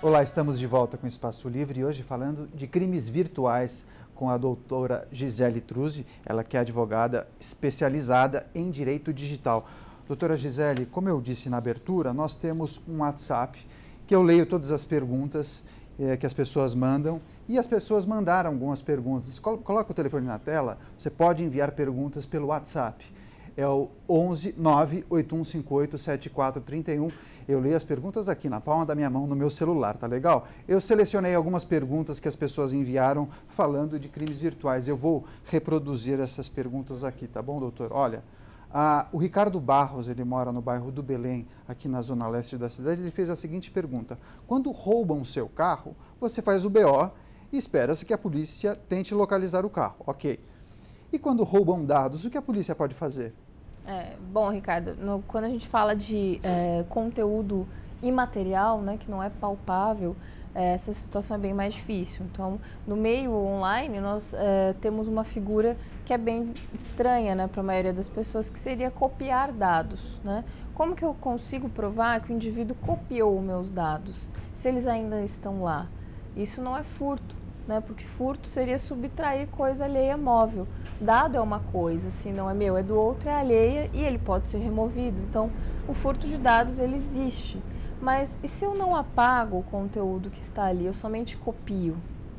Olá, estamos de volta com o Espaço Livre e hoje falando de crimes virtuais com a doutora Gisele Truzzi, ela que é advogada especializada em direito digital. Doutora Gisele, como eu disse na abertura, nós temos um WhatsApp que eu leio todas as perguntas eh, que as pessoas mandam e as pessoas mandaram algumas perguntas. Coloca o telefone na tela, você pode enviar perguntas pelo WhatsApp é o 11 98158 7431. Eu leio as perguntas aqui na palma da minha mão no meu celular, tá legal? Eu selecionei algumas perguntas que as pessoas enviaram falando de crimes virtuais. Eu vou reproduzir essas perguntas aqui, tá bom, doutor? Olha, o Ricardo Barros, ele mora no bairro do Belém, aqui na zona leste da cidade, ele fez a seguinte pergunta: Quando roubam seu carro, você faz o BO e espera-se que a polícia tente localizar o carro, ok? E quando roubam dados, o que a polícia pode fazer? É, bom, Ricardo, no, quando a gente fala de é, conteúdo imaterial, né, que não é palpável, é, essa situação é bem mais difícil. Então, no meio online, nós é, temos uma figura que é bem estranha né, para a maioria das pessoas, que seria copiar dados. Né? Como que eu consigo provar que o indivíduo copiou meus dados, se eles ainda estão lá? Isso não é furto, né? porque furto seria subtrair coisa alheia móvel dado é uma coisa, se não é meu, é do outro, é alheia e ele pode ser removido. Então, o furto de dados ele existe. Mas e se eu não apago o conteúdo que está ali, eu somente copio,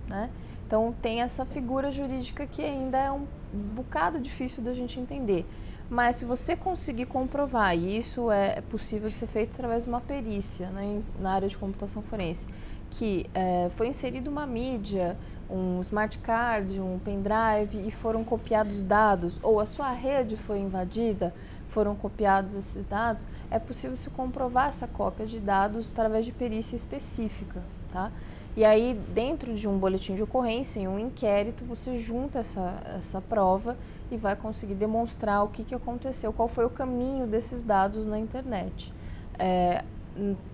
né? Então tem essa figura jurídica que ainda é um bocado difícil da gente entender. Mas se você conseguir comprovar, e isso é possível de ser feito através de uma perícia né, na área de computação forense, que é, foi inserida uma mídia, um smart card, um pendrive e foram copiados dados, ou a sua rede foi invadida, foram copiados esses dados, é possível se comprovar essa cópia de dados através de perícia específica, tá? E aí, dentro de um boletim de ocorrência, em um inquérito, você junta essa, essa prova e vai conseguir demonstrar o que, que aconteceu, qual foi o caminho desses dados na internet. É,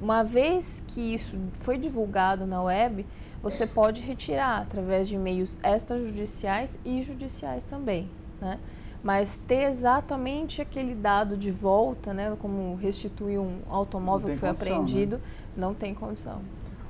uma vez que isso foi divulgado na web, você pode retirar através de meios extrajudiciais e judiciais também, né? Mas ter exatamente aquele dado de volta, né, como restituir um automóvel que foi condição, apreendido, né? não tem condição.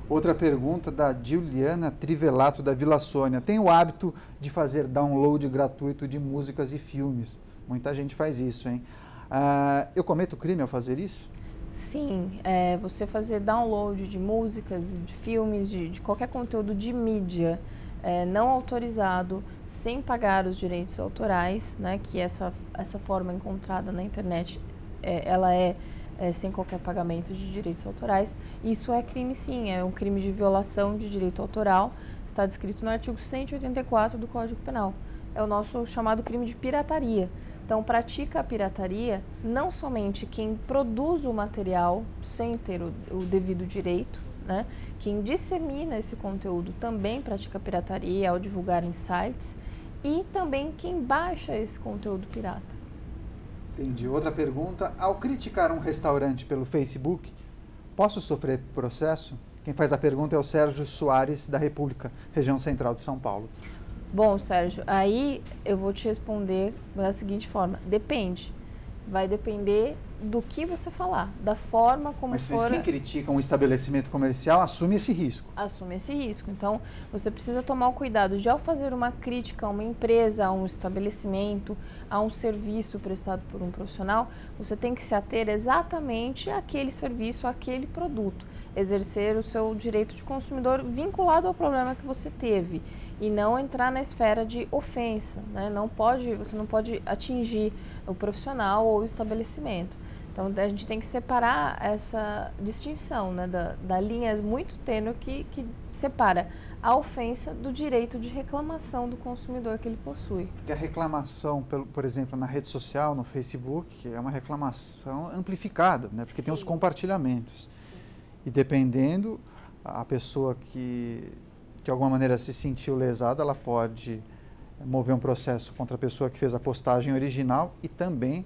Outra pergunta da Juliana Trivelato da Vila Sônia. Tem o hábito de fazer download gratuito de músicas e filmes. Muita gente faz isso, hein? Ah, eu cometo crime ao fazer isso? Sim, é, você fazer download de músicas, de filmes, de, de qualquer conteúdo de mídia é, não autorizado, sem pagar os direitos autorais, né, que essa, essa forma encontrada na internet, é, ela é, é, sem qualquer pagamento de direitos autorais. Isso é crime sim, é um crime de violação de direito autoral, está descrito no artigo 184 do Código Penal. É o nosso chamado crime de pirataria. Então, pratica a pirataria não somente quem produz o material sem ter o, o devido direito, né? Quem dissemina esse conteúdo também pratica pirataria ao divulgar em sites e também quem baixa esse conteúdo pirata. Entendi. Outra pergunta: ao criticar um restaurante pelo Facebook, posso sofrer processo? Quem faz a pergunta é o Sérgio Soares, da República, região central de São Paulo. Bom, Sérgio, aí eu vou te responder da seguinte forma: depende. Vai depender do que você falar, da forma como mas, for. Mas quem critica um estabelecimento comercial assume esse risco. Assume esse risco. Então, você precisa tomar o cuidado de, ao fazer uma crítica a uma empresa, a um estabelecimento, a um serviço prestado por um profissional, você tem que se ater exatamente àquele serviço, àquele produto. Exercer o seu direito de consumidor vinculado ao problema que você teve e não entrar na esfera de ofensa, né? Não pode, você não pode atingir o profissional ou o estabelecimento. Então a gente tem que separar essa distinção, né, da, da linha muito tênue que, que separa a ofensa do direito de reclamação do consumidor que ele possui. E a reclamação, por exemplo, na rede social, no Facebook, é uma reclamação amplificada, né? Porque Sim. tem os compartilhamentos. Sim. E dependendo, a pessoa que de alguma maneira se sentiu lesada, ela pode mover um processo contra a pessoa que fez a postagem original e também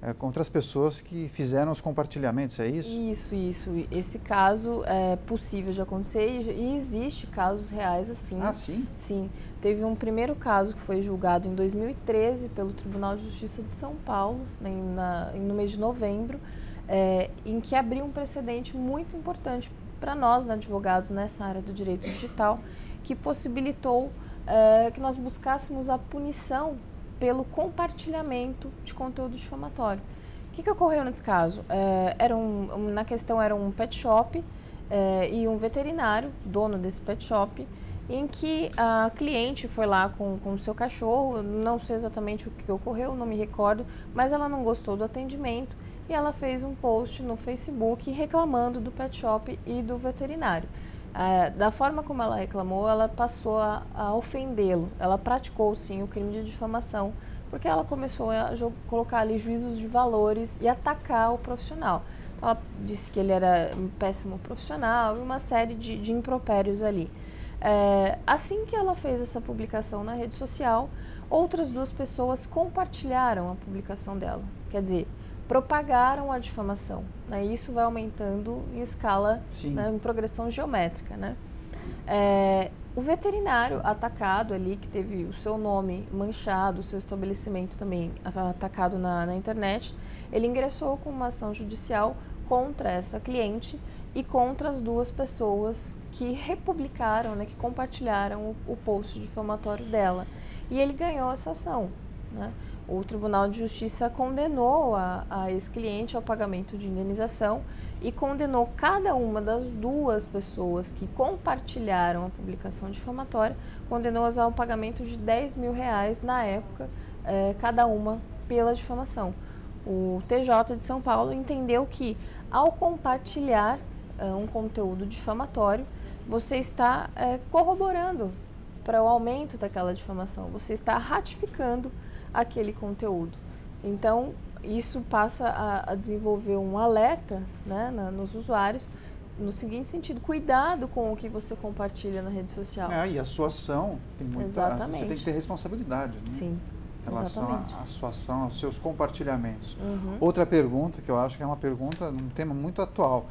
é, contra as pessoas que fizeram os compartilhamentos, é isso? Isso, isso. Esse caso é possível de acontecer e, existe casos reais assim. Ah, sim? Sim. Teve um primeiro caso que foi julgado em 2013 pelo Tribunal de Justiça de São Paulo, né, na, no mês de novembro, é, em que abriu um precedente muito importante para nós, né, advogados nessa área do direito digital, que possibilitou é, que nós buscássemos a punição pelo compartilhamento de conteúdo difamatório. O que, que ocorreu nesse caso? É, era um, na questão era um pet shop é, e um veterinário, dono desse pet shop, em que a cliente foi lá com o seu cachorro, não sei exatamente o que ocorreu, não me recordo, mas ela não gostou do atendimento e ela fez um post no Facebook reclamando do pet shop e do veterinário. É, da forma como ela reclamou, ela passou a, a ofendê-lo. Ela praticou sim o crime de difamação, porque ela começou a colocar ali juízos de valores e atacar o profissional. Então, ela disse que ele era um péssimo profissional e uma série de, de impropérios ali. É, assim que ela fez essa publicação na rede social, outras duas pessoas compartilharam a publicação dela. Quer dizer, propagaram a difamação. Né? Isso vai aumentando em escala, né, em progressão geométrica. Né? É, o veterinário atacado ali, que teve o seu nome manchado, o seu estabelecimento também atacado na, na internet, ele ingressou com uma ação judicial contra essa cliente e contra as duas pessoas que republicaram, né, que compartilharam o, o post difamatório dela. E ele ganhou essa ação. Né? O Tribunal de Justiça condenou a, a ex-cliente ao pagamento de indenização e condenou cada uma das duas pessoas que compartilharam a publicação difamatória, condenou-as ao pagamento de 10 mil reais na época, eh, cada uma pela difamação. O TJ de São Paulo entendeu que, ao compartilhar eh, um conteúdo difamatório, você está eh, corroborando para o aumento daquela difamação, você está ratificando aquele conteúdo. Então, isso passa a, a desenvolver um alerta né, na, nos usuários no seguinte sentido, cuidado com o que você compartilha na rede social. É, e a sua ação tem muita. Exatamente. Você tem que ter responsabilidade. Né? Sim. Em relação à sua ação, aos seus compartilhamentos. Uhum. Outra pergunta, que eu acho que é uma pergunta, um tema muito atual.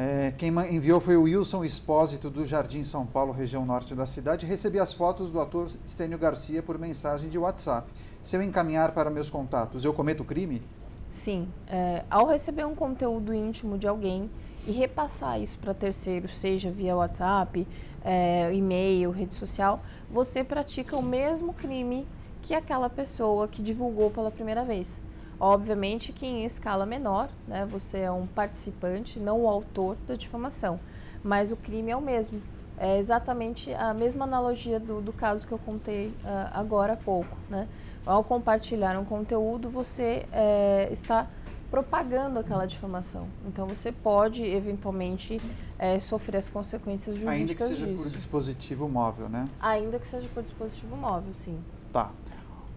É, quem enviou foi o Wilson Espósito, do Jardim São Paulo, região norte da cidade. Recebi as fotos do ator Estênio Garcia por mensagem de WhatsApp. Se eu encaminhar para meus contatos, eu cometo crime? Sim. É, ao receber um conteúdo íntimo de alguém e repassar isso para terceiros, seja via WhatsApp, é, e-mail, rede social, você pratica o mesmo crime que aquela pessoa que divulgou pela primeira vez. Obviamente que em escala menor, né, você é um participante, não o autor da difamação, mas o crime é o mesmo. É exatamente a mesma analogia do, do caso que eu contei uh, agora há pouco. Né? Ao compartilhar um conteúdo, você é, está propagando aquela difamação. Então você pode eventualmente é, sofrer as consequências jurídicas Ainda que seja disso. por dispositivo móvel, né? Ainda que seja por dispositivo móvel, sim. Tá.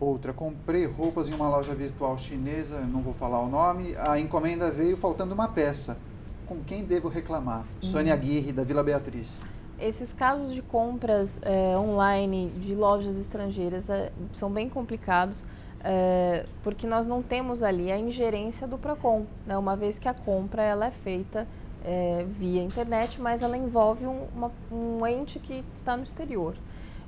Outra, comprei roupas em uma loja virtual chinesa, não vou falar o nome, a encomenda veio faltando uma peça. Com quem devo reclamar? Uhum. Sônia Aguirre, da Vila Beatriz. Esses casos de compras é, online de lojas estrangeiras é, são bem complicados, é, porque nós não temos ali a ingerência do PROCON, né? uma vez que a compra ela é feita via internet, mas ela envolve um, uma, um ente que está no exterior.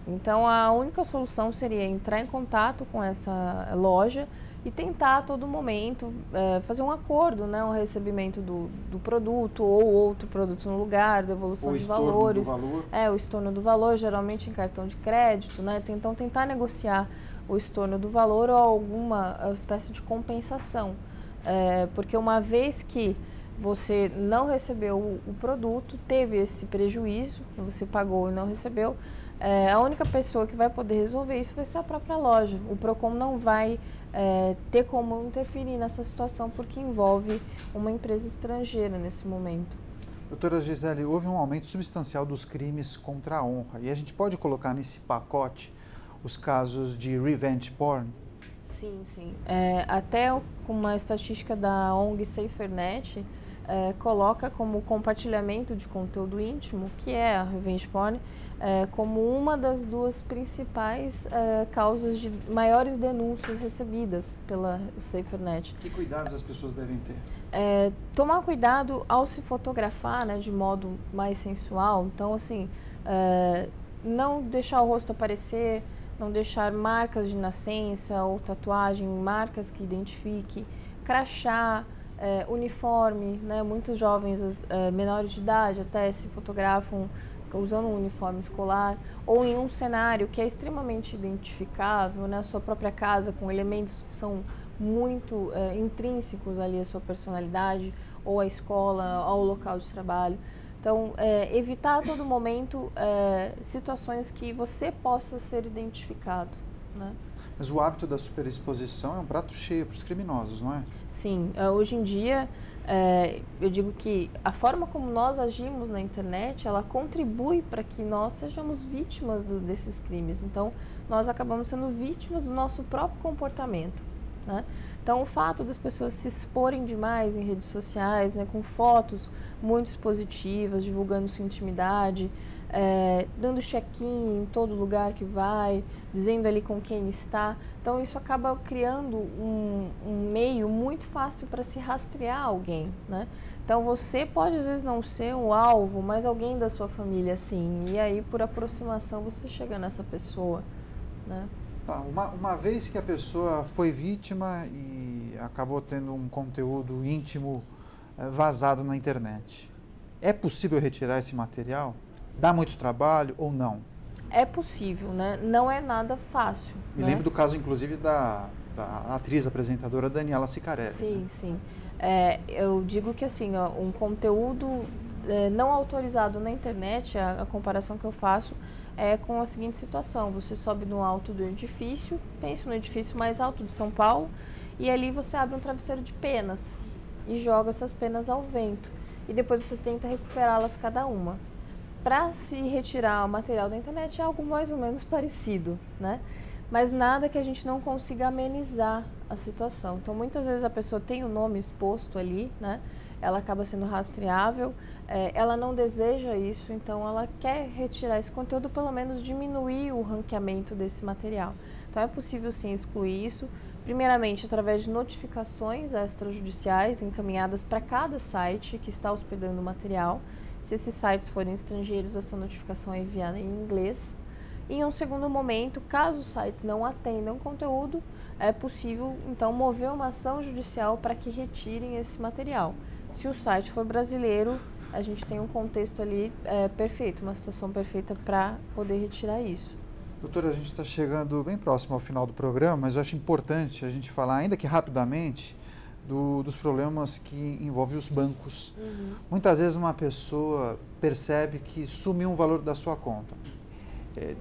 Então a única solução seria entrar em contato com essa loja e tentar a todo momento é, fazer um acordo, né, um recebimento do, do produto ou outro produto no lugar, devolução o de valores. Do valor. É, o estorno do valor, geralmente em cartão de crédito, né? Então tentar negociar o estorno do valor ou alguma espécie de compensação. É, porque uma vez que você não recebeu o, o produto, teve esse prejuízo, você pagou e não recebeu, é, a única pessoa que vai poder resolver isso vai ser a própria loja. O PROCON não vai é, ter como interferir nessa situação porque envolve uma empresa estrangeira nesse momento. Doutora Gisele, houve um aumento substancial dos crimes contra a honra e a gente pode colocar nesse pacote os casos de revenge porn? Sim, sim. É, até com uma estatística da ONG SaferNet, é, coloca como compartilhamento de conteúdo íntimo, que é a revenge porn, é, como uma das duas principais é, causas de maiores denúncias recebidas pela SaferNet. Que cuidados as pessoas devem ter? É, tomar cuidado ao se fotografar né, de modo mais sensual. Então, assim, é, não deixar o rosto aparecer, não deixar marcas de nascença ou tatuagem, marcas que identifique, crachá, é, uniforme, né? Muitos jovens é, menores de idade até se fotografam usando um uniforme escolar ou em um cenário que é extremamente identificável, né? A sua própria casa com elementos que são muito é, intrínsecos ali à sua personalidade ou à escola, ao local de trabalho. Então, é, evitar a todo momento é, situações que você possa ser identificado. Né? Mas o hábito da superexposição é um prato cheio para os criminosos, não é? Sim. É, hoje em dia, é, eu digo que a forma como nós agimos na internet, ela contribui para que nós sejamos vítimas do, desses crimes. Então, nós acabamos sendo vítimas do nosso próprio comportamento. Né? Então, o fato das pessoas se exporem demais em redes sociais, né, com fotos muito expositivas, divulgando sua intimidade, é, dando check-in em todo lugar que vai, dizendo ali com quem está. Então, isso acaba criando um, um meio muito fácil para se rastrear alguém. Né? Então, você pode às vezes não ser o alvo, mas alguém da sua família sim. E aí, por aproximação, você chega nessa pessoa. Né? Tá, uma, uma vez que a pessoa foi vítima e acabou tendo um conteúdo íntimo é, vazado na internet, é possível retirar esse material? Dá muito trabalho ou não? É possível, né? Não é nada fácil. Me né? lembro do caso, inclusive, da, da atriz, apresentadora Daniela Sicarelli. Sim, né? sim. É, eu digo que assim, ó, um conteúdo é, não autorizado na internet, a, a comparação que eu faço é com a seguinte situação: você sobe no alto do edifício, pense no edifício mais alto de São Paulo, e ali você abre um travesseiro de penas e joga essas penas ao vento. E depois você tenta recuperá-las cada uma. Para se retirar o material da internet é algo mais ou menos parecido, né? Mas nada que a gente não consiga amenizar a situação. Então, muitas vezes a pessoa tem o nome exposto ali, né? Ela acaba sendo rastreável, é, ela não deseja isso, então ela quer retirar esse conteúdo, pelo menos diminuir o ranqueamento desse material. Então é possível sim excluir isso, primeiramente através de notificações extrajudiciais encaminhadas para cada site que está hospedando o material. Se esses sites forem estrangeiros, essa notificação é enviada em inglês. Em um segundo momento, caso os sites não atendam o conteúdo, é possível então mover uma ação judicial para que retirem esse material. Se o site for brasileiro, a gente tem um contexto ali é, perfeito, uma situação perfeita para poder retirar isso. Doutora, a gente está chegando bem próximo ao final do programa, mas eu acho importante a gente falar, ainda que rapidamente, do, dos problemas que envolvem os bancos. Uhum. Muitas vezes uma pessoa percebe que sumiu um valor da sua conta. É,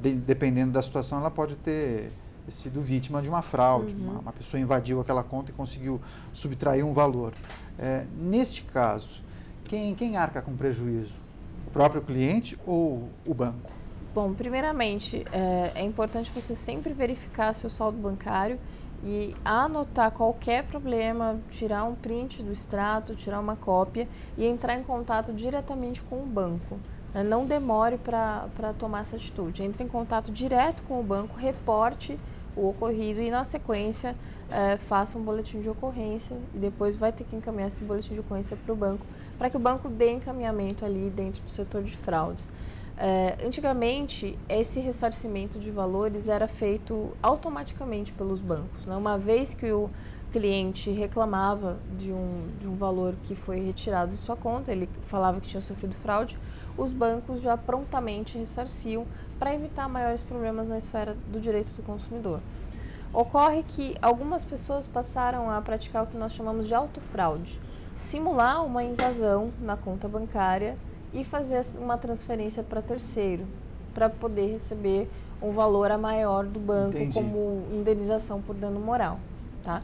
de, dependendo da situação, ela pode ter sido vítima de uma fraude, uhum. uma, uma, pessoa invadiu aquela conta e conseguiu subtrair um valor. É, neste caso, quem, quem arca com prejuízo? O próprio cliente ou o banco? Bom, primeiramente, é, é importante você sempre verificar seu saldo bancário e anotar qualquer problema, tirar um print do extrato, tirar uma cópia e entrar em contato diretamente com o banco. Né? Não demore para tomar essa atitude. Entre em contato direto com o banco, reporte o ocorrido e, na sequência, é, faça um boletim de ocorrência e depois vai ter que encaminhar esse boletim de ocorrência para o banco, para que o banco dê encaminhamento ali dentro do setor de fraudes. É, antigamente, esse ressarcimento de valores era feito automaticamente pelos bancos. Né? Uma vez que o cliente reclamava de um, de um valor que foi retirado de sua conta, ele falava que tinha sofrido fraude, os bancos já prontamente ressarciam para evitar maiores problemas na esfera do direito do consumidor. Ocorre que algumas pessoas passaram a praticar o que nós chamamos de autofraude, simular uma invasão na conta bancária e fazer uma transferência para terceiro, para poder receber um valor a maior do banco Entendi. como indenização por dano moral. Tá?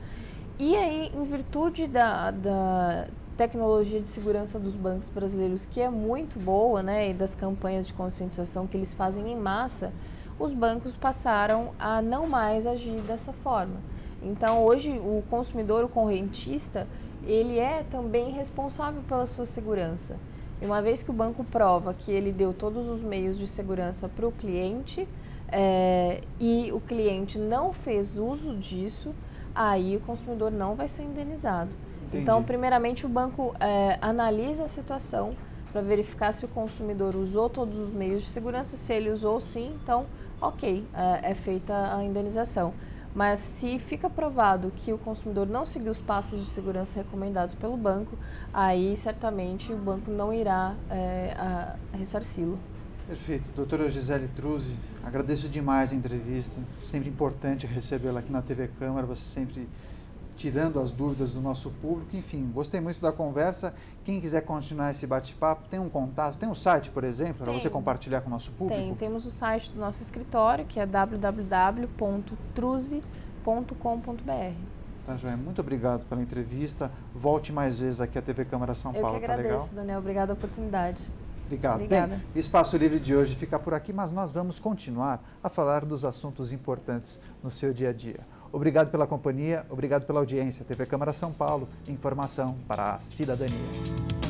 E aí, em virtude da, da tecnologia de segurança dos bancos brasileiros, que é muito boa, né, e das campanhas de conscientização que eles fazem em massa, os bancos passaram a não mais agir dessa forma. Então, hoje, o consumidor, o correntista, ele é também responsável pela sua segurança. E uma vez que o banco prova que ele deu todos os meios de segurança para o cliente é, e o cliente não fez uso disso, aí o consumidor não vai ser indenizado. Entendi. Então, primeiramente, o banco é, analisa a situação para verificar se o consumidor usou todos os meios de segurança. Se ele usou, sim, então, ok, é, é feita a indenização. Mas se fica provado que o consumidor não seguiu os passos de segurança recomendados pelo banco, aí certamente o banco não irá é, ressarci-lo. Perfeito. Doutora Gisele Truzzi, agradeço demais a entrevista. Sempre importante recebê-la aqui na TV Câmara. Você sempre tirando as dúvidas do nosso público. Enfim, gostei muito da conversa. Quem quiser continuar esse bate-papo, tem um contato, tem um site, por exemplo, para você compartilhar com o nosso público? Tem, temos o site do nosso escritório, que é www.truze.com.br. Tá, Joia. Muito obrigado pela entrevista. Volte mais vezes aqui à TV Câmara São Eu Paulo, que agradeço, tá legal? Daniel. Obrigada a oportunidade. Obrigado. Obrigada. Bem, Espaço Livre de hoje fica por aqui, mas nós vamos continuar a falar dos assuntos importantes no seu dia a dia. Obrigado pela companhia, obrigado pela audiência. TV Câmara São Paulo, informação para a cidadania.